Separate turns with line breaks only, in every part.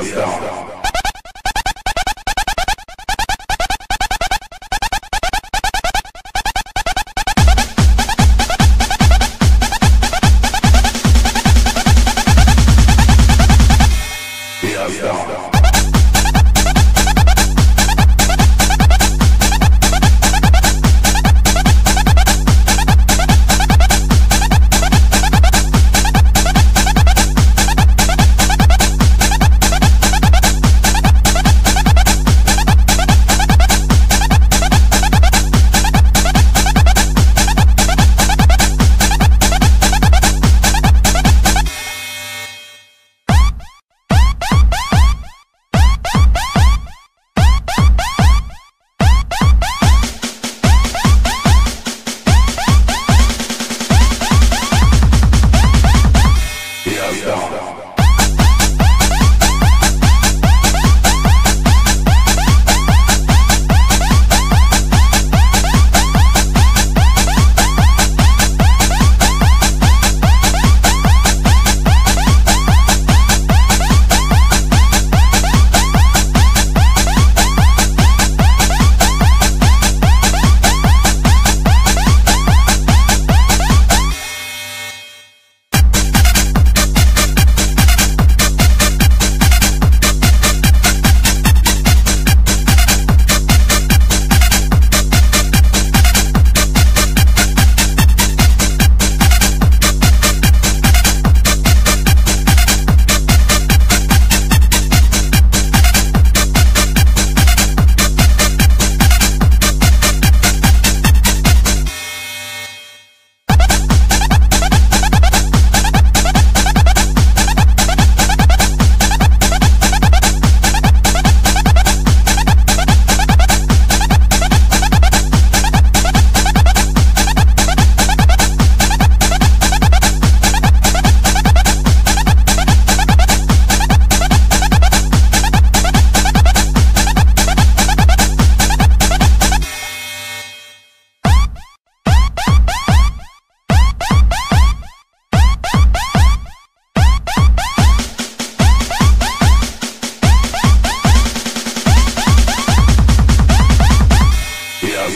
Fiesta.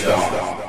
Stone.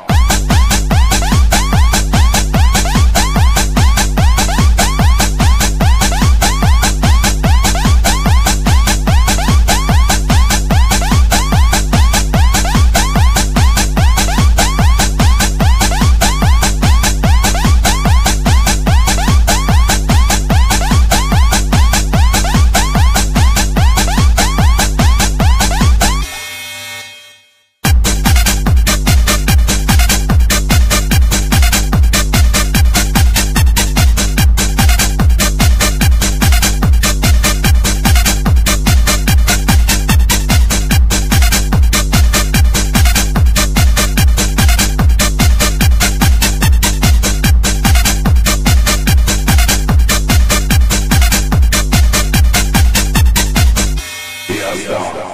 Stone.